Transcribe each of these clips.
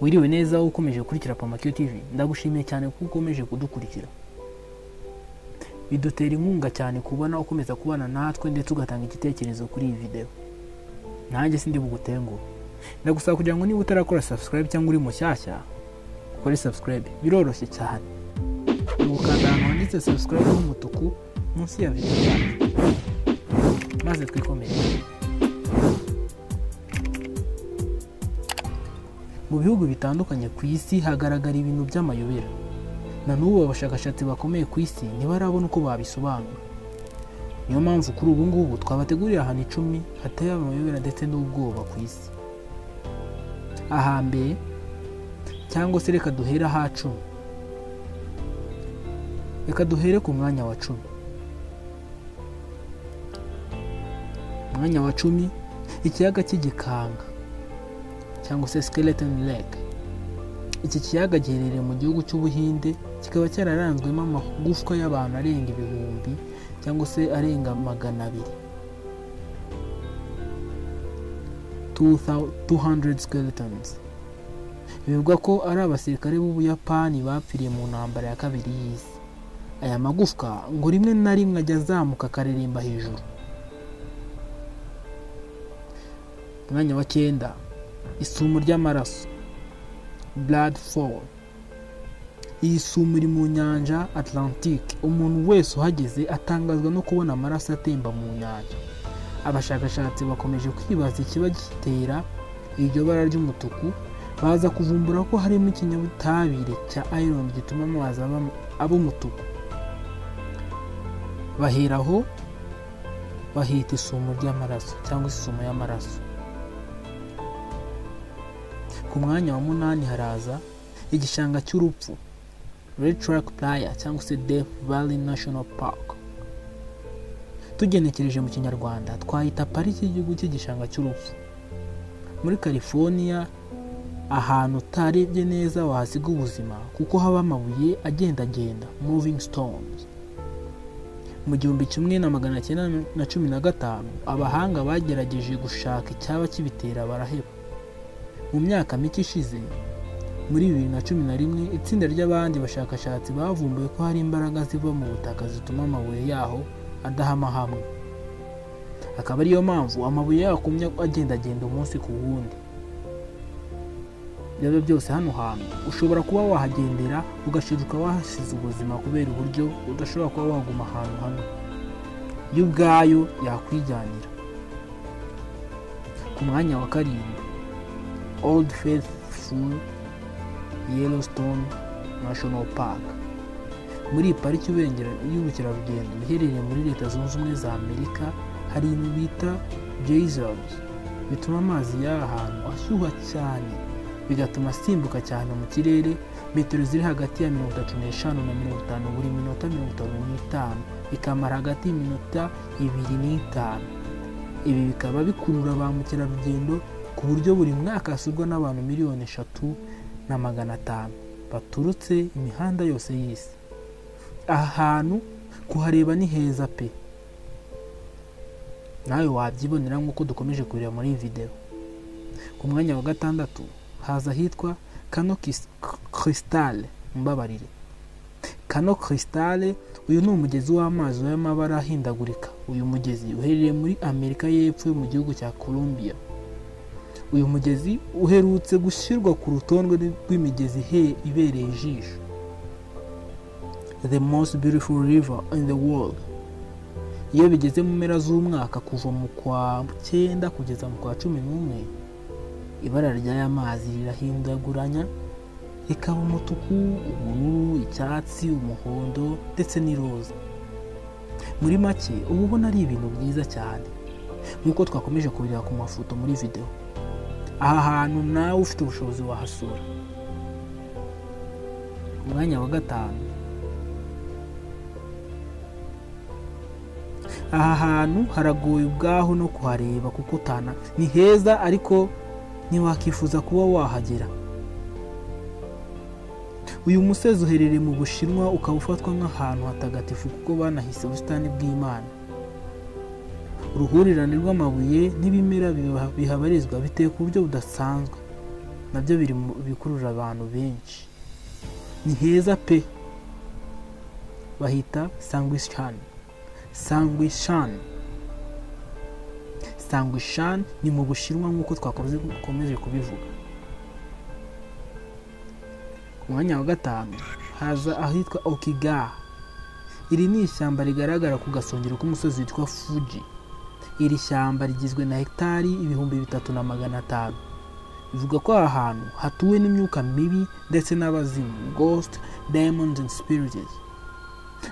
wiriwe neza ukomeje gukurikira pamakio tv ndagushimiye cyane kuko ukomeje kudukurikira. Bidutera inkunga cyane kubona ukomeza kubana natwe ndetse ugatanga igitekerezo kuri iyi videwo nanjye sindi bugutenguhe ndagusaba kugira ngo niba utarakora subscribe cyangwa uri mushyashya ukore subscribe. Biroroshye cyane. Ni ugukanda ahantu handitse subscribe y'umutuku munsi ya videwo yacu. Maze twikomere mu bihugu bitandukanye ku isi hagaragara ibintu by'amayobera. Na n'ubu abashakashatsi bakomeye ku isi ntibarabona uko babisobanura. Niyo mpamvu kuri ubu ngubu twabategurira ahantu icumi hateye amayobera ndetse n'ubwoba ku isi. Ahambere cyangwa se reka duhere aha cumi. Reka duhere ku mwanya wa cumi. Umwanya wa cumi ikiyaga cy'igikanga. Cyangwa se skeleton lake. Iki kiyaga giherereye mu gihugu cy'ubuhinde kikaba cyararanzwemo amagufwa y'abantu arenga ibihumbi cyangwa se arenga magana abiri. 200 skeletons. Bivugwa ko ari abasirikare b'ubuyapani bapfiriye mu ntambara ya kabiri y'isi. Aya magufwa ngo rimwe na rimwe ajya azamuka akareremba hejuru. Umwanya wa cyenda. Isumo ry'amaraso. Blood fall. Iyi sumo iri mu nyanja atlantique. Umuntu wese uhageze atangazwa no kubona amaraso atemba mu nyanja. Abashakashatsi bakomeje kwibaza ikiba gitera iryo bara ry'umutuku baza kuvumbura ko harimo ikinyabutabire cya iron gituma amazi aba umutuku. Baheraho bahita isumo ry'amaraso cyangwa isumo y'amaraso. Ku mwanya wa munani haraza igishanga cy'urupfu Red Track Playa cyangwa se Death Valley National Park. Tugenekereje mu kinyarwanda twahita pariki y'igihugu cy'igishanga cy'urupfu. Muri California ahantu utarebye neza wahasiga ubuzima kuko haba amabuye agendagenda moving stones. Mu gihumbi kimwe na magana cyenda na cumi na gatanu abahanga bagerageje gushaka icyaba kibitera baraheba. Mu myaka mike ishize muri bibiri na cumi na rimwe itsinda ry'abandi bashakashatsi bavumbuye ko hari imbaraga ziva mu butaka zituma amabuye yaho adahama hamwe akaba ariyo mpamvu amabuye yakumye agendagenda umunsi ku wundi. Ibyo byose hano hantu ushobora kuba wahagendera ugashiduka wahasize ubuzima kubera uburyo udashobora kuba waguma ahantu hamwe. Yo ubwayo yakwijyanira. Ku mwanya wa karindwi old faithful yellowstone national park. Muri iyi pariki y'ubukerarugendo iherereye muri leta zunze ubumwe za amerika hari ibintu bita geysers bituma amazi y'aha hantu ashyuha cyane bigatuma asimbuka cyane mu kirere metero ziri hagati ya mirongo itatu n'eshanu na mirongo itanu buri minota mirongo itanu n'itanu bikamara hagati y'iminota ibiri n'itanu. Ibi bikaba bikurura ba mukerarugendo ku buryo buri mwaka hasurwa n'abantu miliyoni eshatu na magana atanu baturutse imihanda yose y'isi. Aha hantu kuhareba ni heza pe. Nawe wabyibonera nk'uko dukomeje kureba muri iyi videwo ku mwanya wa gatandatu haza ahitwa kano kirisitale mbabarire kano kirisitale uyu ni umugezi w'amazi w'amabara ahindagurika. Uyu mugezi uherereye muri amerika y'epfo yo mu gihugu cya columbia uyu mugezi uherutse gushyirwa ku rutonde rw'imigezi ibereye ijisho? The most beautiful river in the world. Iyo bigeze mu mpera z'umwaka kuva mu kwa cyenda kugeza mu kwa cumi n'umwe ibara ry'aya mazi rirahindaguranya rikaba umutuku ubururu icyatsi umuhondo ndetse n'iroza. Muri make uba ubona ari ibintu byiza cyane nk'uko twakomeje kubireba ku mafoto muri videwo aha hantu nawe ufite ubushobozi wahasura. Umwanya wa gatanu. Aha hantu haragoye ubwaho no kuhareba kuko utana. Ni heza ariko ntiwakifuza kuba wahagera. Uyu musozi uherereye mu bushinwa ukaba ufatwa nk'ahantu hatagatifu kuko banahise ubusitani bw'imana. Uruhurirane rw'amabuye n'ibimera bihabarizwa biteye ku buryo budasanzwe? Nabyo biri mu bikurura abantu benshi. Ni heza pe. Bahita sangwishani sangwishani sangwishani ni mu bushinwa nk'uko twakomeje kubivuga. Ku mwanya wa gatanu haza ahitwa okiga iri ni ishyamba rigaragara ku gasongero k'umusozi witwa fuji. Iri shyamba rigizwe na hegitari ibihumbi bitatu na magana atanu. Bivuga ko aha hantu hatuwe n'imyuka mibi ndetse n'abazimu ghost diamonds and spirits.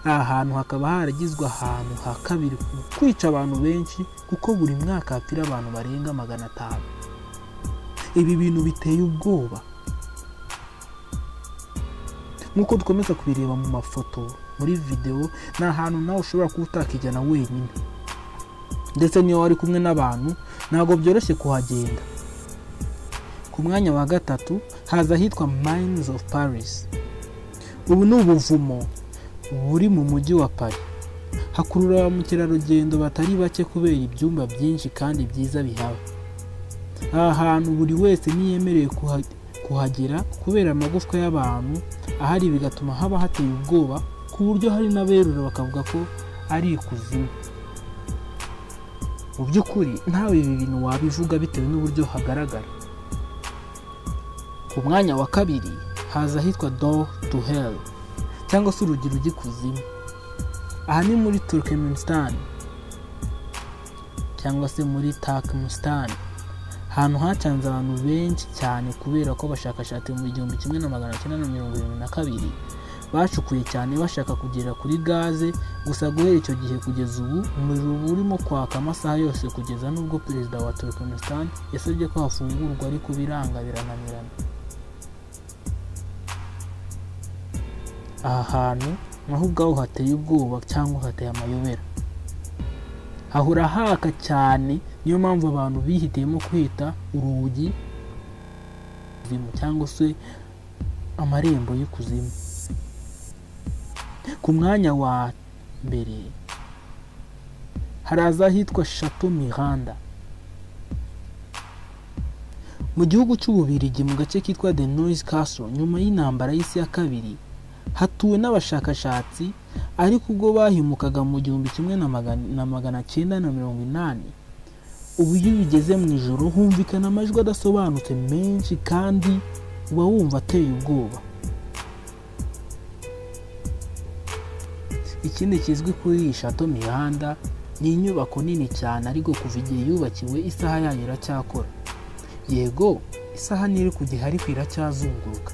Aha hantu hakaba haragizwe ahantu ha kabiri kwica abantu benshi kuko buri mwaka hapfira abantu barenga magana atanu. Ibi bintu biteye ubwoba. Nk'uko dukomeza kubireba mu mafoto muri videwo ni ahantu nawe ushobora kuba utakijyana wenyine. Ndetse niyo wari kumwe n'abantu ntabwo byoroshye kuhagenda. Ku mwanya wa gatatu haza ahitwa mines of paris. Ubu ni ubuvumo buri mu mujyi wa paris. Hakurura ba mukerarugendo batari bake kubera ibyumba byinshi kandi byiza bihaba. Aha hantu buri wese niyemerewe kuhagera kubera amagufwa y'abantu ahari bigatuma haba hateye ubwoba ku buryo hari n'aberura bakavuga ko ari ikuzimu. Mu by'ukuri ntawe ibi bintu wabivuga bitewe n'uburyo hagaragara. Ku mwanya wa kabiri haza ahitwa door to hell cyangwa se urugi rujya ikuzimu. Aha ni muri turkmenistan cyangwa se muri turkmenistan ahantu hacanze abantu benshi cyane kubera ko abashakashatsi mu gihumbi kimwe na magana cyenda na mirongo irindwi na kabiri bacukuye cyane bashaka kugera kuri gaze gusa guhera icyo gihe kugeza ubu umuriro uba urimo kwaka amasaha yose kugeza n'ubwo perezida wa turkmenistan yasabye ko hafungurwa ariko biranga birananirana aha hantu naho ubwaho hateye ubwoba cyangwa hateye amayobera. Hahora haka cyane niyo mpamvu abantu bihitiyemo kwita urugi cyangwa se amarembo y'ikuzimu. Ku mwanya wa mbere haraza ahitwa shato miranda. Mu gihugu cy'ububirigi mu gace kitwa the noise castle nyuma y'intambara y'isi ya kabiri hatuwe n'abashakashatsi ariko ubwo bahimukaga mu gihumbi kimwe na magana cyenda na mirongo inani. Ubu iyo bigeze mu ijoro humvikana amajwi adasobanutse menshi kandi uba wumva ateye ubwoba. Ikindi kizwi kuri iyi shato mihanda ni inyubako nini cyane ariko kuva igihe yubakiwe isaha yayo iracyakora. Yego isaha ntiri ku gihe ariko iracyazunguruka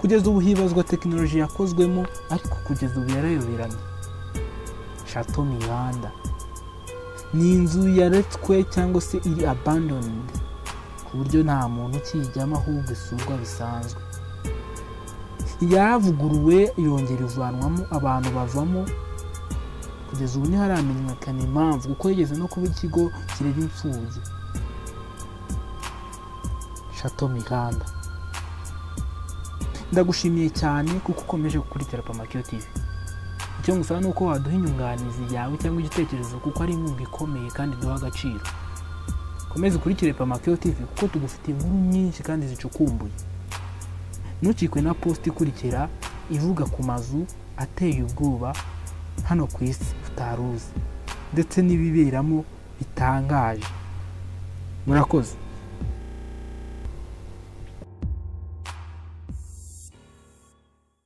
kugeza ubu hibazwa tekinoloji yakozwemo ariko kugeza ubu yarayoberanye. Shato mihanda. Ni inzu yaretswe cyangwa se iri abandoned ku buryo nta muntu ukiyijyamo ahubwo isurwa bisanzwe. Yavuguruwe yongera ivanwamo abantu bavamo. Kugeza ubu ntiharamenyekana impamvu kuko yigeze no kuba ikigo kireba imfubyi shato mihanda ndagushimiye cyane kuko ukomeje gukurikira pamakiyo tv icyo ngusaba ni uko waduha inyunganizi yawe cyangwa igitekerezo kuko ari inkunga ikomeye kandi duha agaciro. Komeze ukurikire pamakiyo tv kuko tugufitiye inkuru nyinshi kandi zicukumbuye. Ntukikwe na posita ikurikira ivuga ku mazu ateye ubwoba hano ku isi utaruzi. Ndetse n'ibiberamo bitangaje. Murakoze.